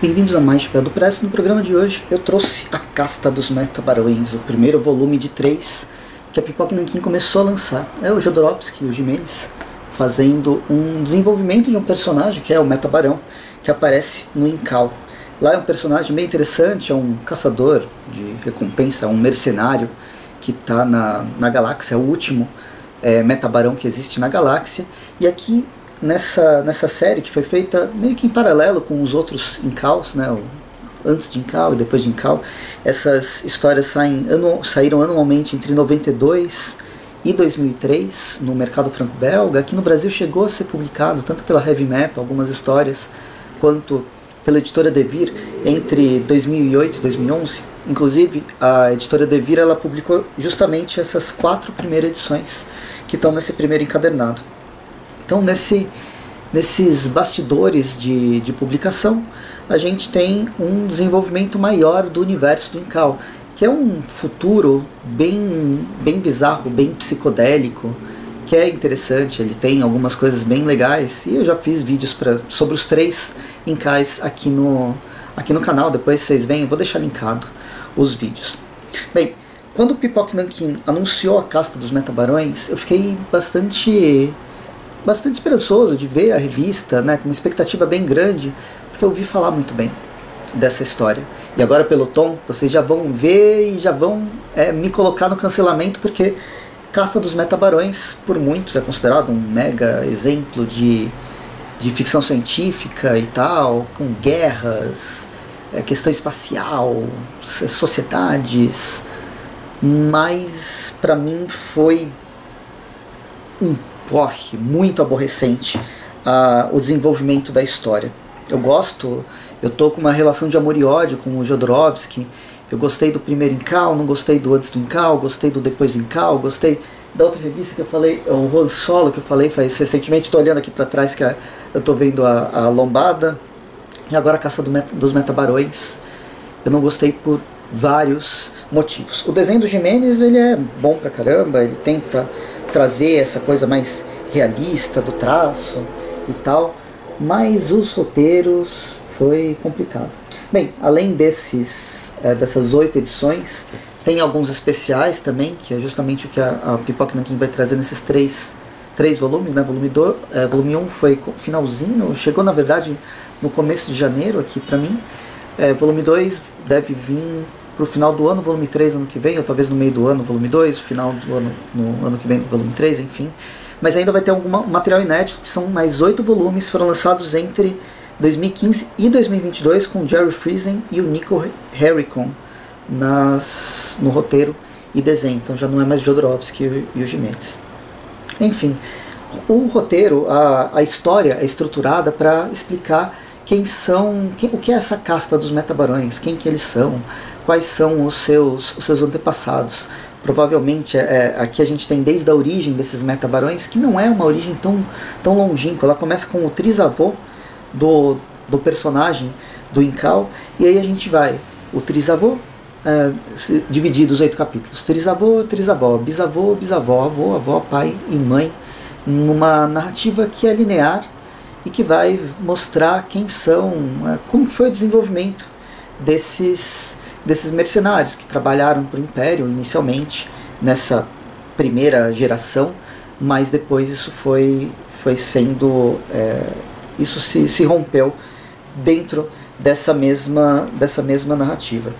Bem-vindos a mais Chapéu do Press. No programa de hoje eu trouxe A Casta dos Metabarões, o primeiro volume de três que a Pipoca Nankin começou a lançar. É o Jodorowsky e o Jimenez fazendo um desenvolvimento de um personagem que é o Metabarão, que aparece no Incal. Lá é um personagem bem interessante, é um caçador de recompensa, um mercenário que está na, na galáxia, é o último é, metabarão que existe na galáxia. E aqui nessa, nessa série que foi feita meio que em paralelo com os outros Incaus, né, antes de Incal e depois de Incal, essas histórias saem, saíram anualmente entre 92 e 2003 no mercado franco-belga. Aqui no Brasil chegou a ser publicado tanto pela Heavy Metal, algumas histórias, quanto pela editora Devir entre 2008 e 2011. Inclusive, a editora Devir ela publicou justamente essas quatro primeiras edições que estão nesse primeiro encadernado. Então, nesse, nesses bastidores de, de publicação, a gente tem um desenvolvimento maior do universo do Incal, que é um futuro bem, bem bizarro, bem psicodélico, que é interessante, ele tem algumas coisas bem legais, e eu já fiz vídeos pra, sobre os três Incais aqui no, aqui no canal, depois vocês veem, eu vou deixar linkado os vídeos. Bem, quando o Pipoque Nankin anunciou a casta dos metabarões, eu fiquei bastante bastante esperançoso de ver a revista, né, com uma expectativa bem grande, porque eu ouvi falar muito bem dessa história. E agora pelo tom, vocês já vão ver e já vão é, me colocar no cancelamento, porque Casta dos Metabarões, por muitos, é considerado um mega exemplo de, de ficção científica e tal, com guerras, é, questão espacial, sociedades, mas para mim foi um porre muito aborrecente uh, o desenvolvimento da história. Eu gosto, eu tô com uma relação de amor e ódio com o Jodorowsky. Eu gostei do primeiro Incal, não gostei do antes do Incal, gostei do depois do Incal, gostei da outra revista que eu falei, o Juan Solo que eu falei faz recentemente, estou olhando aqui para trás que eu estou vendo a, a, Lombada e agora a Caça do Meta, dos Metabarões. Eu não gostei por vários motivos. O desenho do Jimenez ele é bom pra caramba, ele tenta trazer essa coisa mais realista do traço e tal, mas os roteiros foi complicado. Bem, além desses é, dessas oito edições, tem alguns especiais também, que é justamente o que a, a Pipoca Nankin vai trazer nesses três, três volumes, né? Volume 1 é, volume um foi finalzinho, chegou na verdade no começo de janeiro aqui para mim. É, volume 2 deve vir para o final do ano, volume 3 ano que vem, ou talvez no meio do ano, volume 2, final do ano, no ano que vem, volume 3, enfim. Mas ainda vai ter algum material inédito, que são mais oito volumes, foram lançados entre 2015 e 2022 com Jerry Friesen e o Nico Harricon nas, no roteiro e desenho. Então já não é mais Jodorowsky e, o Jimenez. Enfim, o roteiro, a, a história é estruturada para explicar quem são, quem, o que é essa casta dos metabarões, quem que eles são, quais são os seus, os seus antepassados. Provavelmente é, é, aqui a gente tem desde a origem desses metabarões, que não é uma origem tão, tão longínqua. Ela começa com o trisavô do, do personagem do Incal, e aí a gente vai o trisavô, é, dividido os oito capítulos. Trisavô, trisavó, bisavô, bisavó, avô, avó, pai e mãe, numa narrativa que é linear e que vai mostrar quem são, é, como foi o desenvolvimento desses desses mercenários que trabalharam para o Império inicialmente nessa primeira geração, mas depois isso foi, foi sendo. É, isso se, se rompeu dentro dessa mesma, dessa mesma narrativa.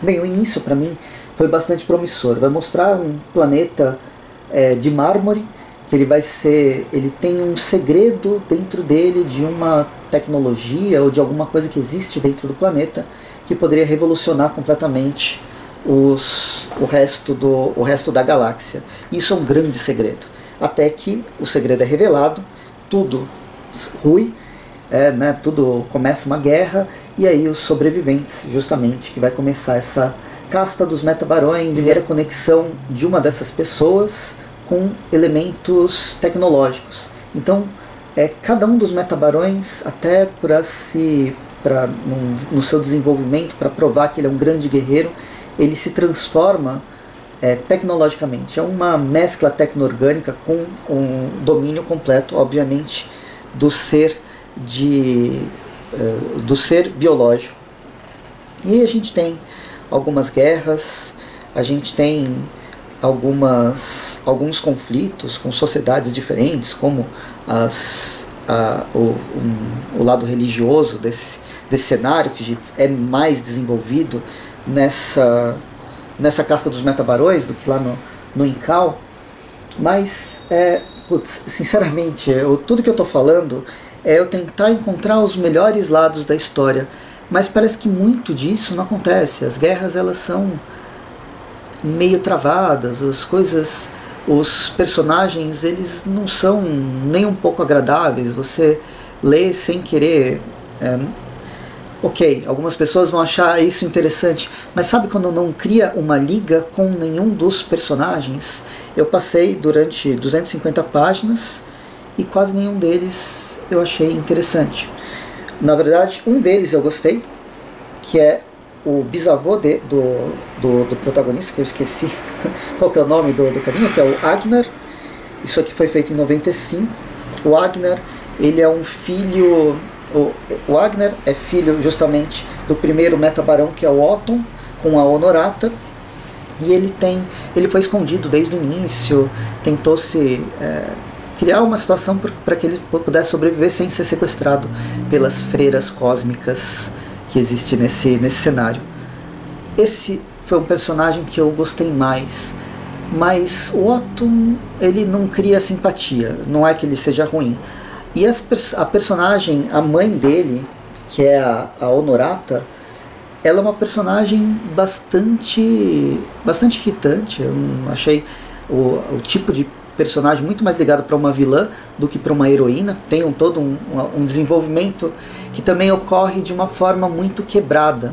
Bem, o início para mim foi bastante promissor. Vai mostrar um planeta é, de mármore que ele vai ser, ele tem um segredo dentro dele de uma tecnologia ou de alguma coisa que existe dentro do planeta que poderia revolucionar completamente os, o, resto do, o resto da galáxia. Isso é um grande segredo. Até que o segredo é revelado, tudo rui, é, né, tudo começa uma guerra, e aí os sobreviventes, justamente, que vai começar essa casta dos metabarões, primeira conexão de uma dessas pessoas com elementos tecnológicos. Então, é, cada um dos metabarões, até para se no, no seu desenvolvimento, para provar que ele é um grande guerreiro, ele se transforma é, tecnologicamente. É uma mescla tecno-orgânica com um domínio completo, obviamente, do ser de, uh, do ser biológico. E a gente tem algumas guerras, a gente tem algumas, alguns conflitos com sociedades diferentes, como as, a, o, um, o lado religioso desse, desse cenário, que é mais desenvolvido nessa, nessa casta dos metabarões do que lá no, no Incal. Mas, é, putz, sinceramente, eu, tudo que eu estou falando é eu tentar encontrar os melhores lados da história. Mas parece que muito disso não acontece. As guerras elas são meio travadas, as coisas, os personagens, eles não são nem um pouco agradáveis. Você lê sem querer. É, ok, algumas pessoas vão achar isso interessante, mas sabe quando não cria uma liga com nenhum dos personagens? Eu passei durante 250 páginas e quase nenhum deles eu achei interessante. Na verdade, um deles eu gostei, que é o bisavô de, do, do, do, protagonista, que eu esqueci qual que é o nome do, do carinha, que é o Agner. Isso aqui foi feito em 95. O Agner, ele é um filho... O, o Agner é filho justamente do primeiro metabarão, que é o Otton, com a Honorata. E ele tem, ele foi escondido desde o início, tentou se é, criar uma situação para que ele pudesse sobreviver sem ser sequestrado pelas freiras cósmicas que existe nesse, nesse cenário. Esse foi um personagem que eu gostei mais, mas o Otto ele não cria simpatia, não é que ele seja ruim. E as, a personagem, a mãe dele, que é a, a Honorata, ela é uma personagem bastante bastante irritante. Eu achei o, o tipo de personagem muito mais ligado para uma vilã do que para uma heroína. Tem um, todo um, um desenvolvimento que também ocorre de uma forma muito quebrada.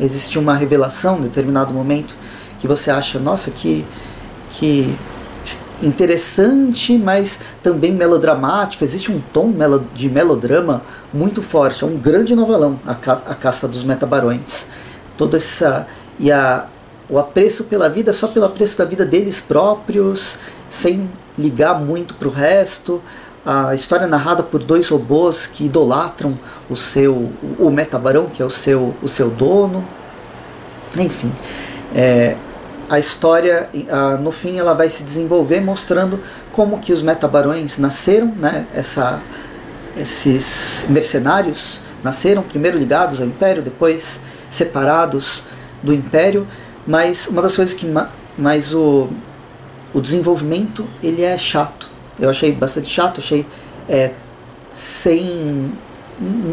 Existe uma revelação em determinado momento que você acha, nossa, que, que interessante, mas também melodramático. Existe um tom de melodrama muito forte. É um grande novelão, a, a Casta dos Metabarões. Toda essa. E a, o apreço pela vida só pelo apreço da vida deles próprios, sem ligar muito para o resto. A história é narrada por dois robôs que idolatram o seu o metabarão, que é o seu, o seu dono. Enfim, é, a história, a, no fim, ela vai se desenvolver mostrando como que os metabarões nasceram, né? Essa, esses mercenários nasceram primeiro ligados ao Império, depois separados do Império. Mas uma das coisas que mais o o desenvolvimento ele é chato. Eu achei bastante chato, achei é, sem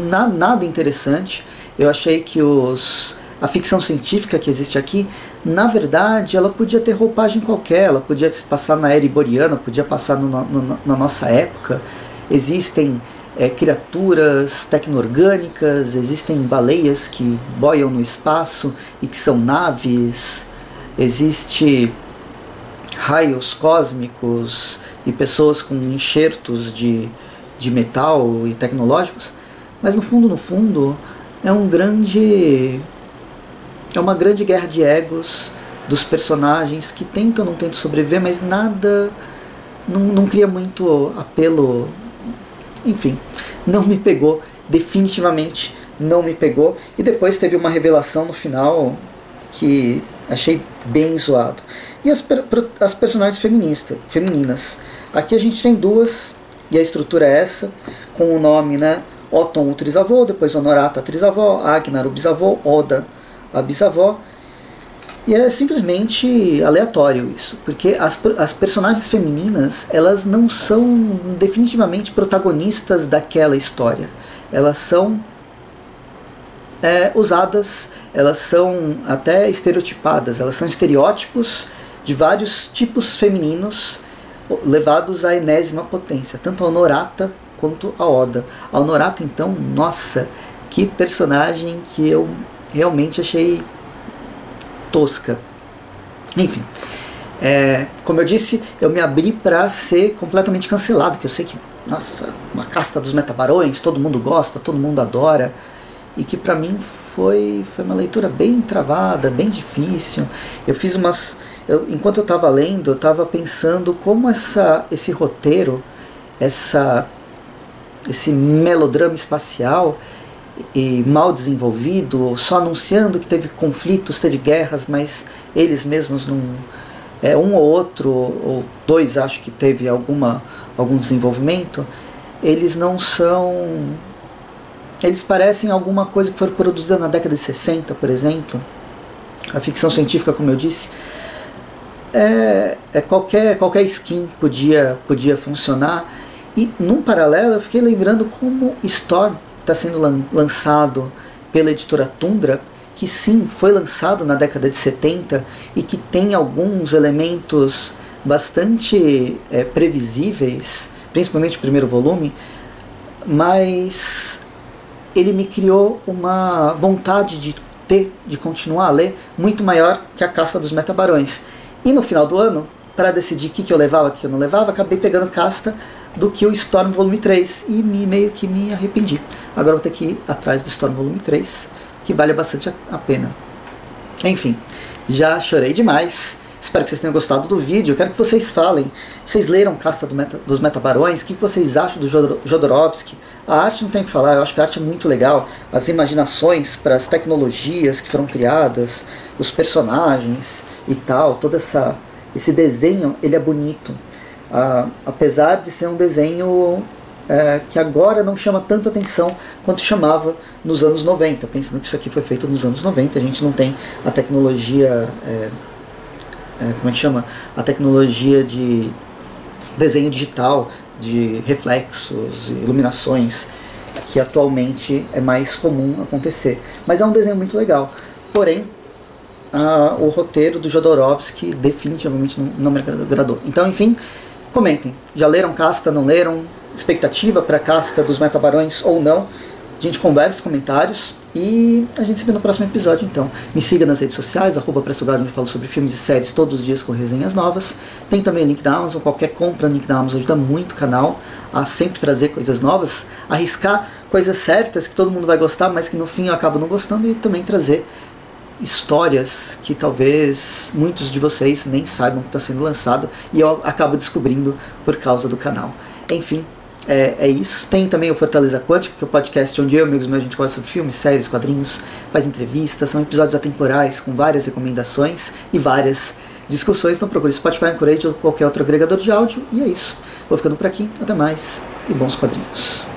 na, nada interessante. Eu achei que os, a ficção científica que existe aqui, na verdade, ela podia ter roupagem qualquer, ela podia se passar na era iboriana, podia passar no, no, na nossa época. Existem é, criaturas tecno-orgânicas, existem baleias que boiam no espaço e que são naves, existe raios cósmicos e pessoas com enxertos de, de metal e tecnológicos, mas no fundo, no fundo, é um grande. É uma grande guerra de egos dos personagens que tentam ou não tentam sobreviver, mas nada. Não, não cria muito apelo. Enfim, não me pegou, definitivamente não me pegou. E depois teve uma revelação no final que achei bem zoado. E as, as personagens feministas, femininas. Aqui a gente tem duas, e a estrutura é essa, com o nome, né? Otton, o trisavô, depois Honorata, a trisavó, Agnar, o bisavô, Oda, a bisavó. E é simplesmente aleatório isso, porque as, as personagens femininas, elas não são definitivamente protagonistas daquela história. Elas são é, usadas, elas são até estereotipadas, elas são estereótipos de vários tipos femininos levados à enésima potência, tanto a Honorata quanto a Oda. A Honorata, então, nossa, que personagem que eu realmente achei tosca. Enfim, é, como eu disse, eu me abri para ser completamente cancelado, que eu sei que, nossa, uma casta dos metabarões, todo mundo gosta, todo mundo adora, e que para mim foi, foi uma leitura bem travada, bem difícil. Eu fiz umas eu, enquanto eu estava lendo, eu estava pensando como essa, esse roteiro, essa, esse melodrama espacial mal desenvolvido, só anunciando que teve conflitos, teve guerras, mas eles mesmos não. É, um ou outro, ou dois acho que teve alguma, algum desenvolvimento, eles não são. Eles parecem alguma coisa que foi produzida na década de 60, por exemplo. A ficção científica, como eu disse, é, é qualquer, qualquer skin podia, podia funcionar. E num paralelo eu fiquei lembrando como Storm está sendo lan lançado pela editora Tundra, que sim, foi lançado na década de 70 e que tem alguns elementos bastante é, previsíveis, principalmente o primeiro volume, mas ele me criou uma vontade de ter, de continuar a ler, muito maior que a Caça dos Metabarões. E no final do ano, para decidir o que, que eu levava, o que eu não levava, acabei pegando Casta do que o Storm Volume 3 e me, meio que me arrependi. Agora vou ter que ir atrás do Storm Volume 3, que vale bastante a pena. Enfim, já chorei demais. Espero que vocês tenham gostado do vídeo. Quero que vocês falem. Vocês leram Casta do Meta, dos Metabarões? O que vocês acham do Jodorowsky? A arte não tem o que falar, eu acho que a arte é muito legal. As imaginações para as tecnologias que foram criadas, os personagens e tal, toda essa esse desenho, ele é bonito. Ah, apesar de ser um desenho é, que agora não chama tanta atenção quanto chamava nos anos 90. Pensando que isso aqui foi feito nos anos 90, a gente não tem a tecnologia. É, é, como é que chama? A tecnologia de desenho digital, de reflexos, iluminações, que atualmente é mais comum acontecer. Mas é um desenho muito legal. Porém, o roteiro do Jodorowsky definitivamente não, não me agradou. Então, enfim, comentem. Já leram Casta, não leram? Expectativa para Casta dos Metabarões ou não? A gente conversa, comentários e a gente se vê no próximo episódio então. Me siga nas redes sociais, arroba Pressugar, onde eu falo sobre filmes e séries todos os dias com resenhas novas. Tem também o link da Amazon, qualquer compra no link da Amazon ajuda muito o canal a sempre trazer coisas novas, arriscar coisas certas que todo mundo vai gostar, mas que no fim eu acabo não gostando e também trazer histórias que talvez muitos de vocês nem saibam que está sendo lançado e eu acabo descobrindo por causa do canal. Enfim, é, é, isso. Tem também o Fortaleza Quântica, que é o podcast onde eu amigos meus a gente conversa sobre filmes, séries, quadrinhos, faz entrevistas, são episódios atemporais com várias recomendações e várias discussões. Então procure Spotify, Encourage ou qualquer outro agregador de áudio. E é isso. Vou ficando por aqui. Até mais e bons quadrinhos.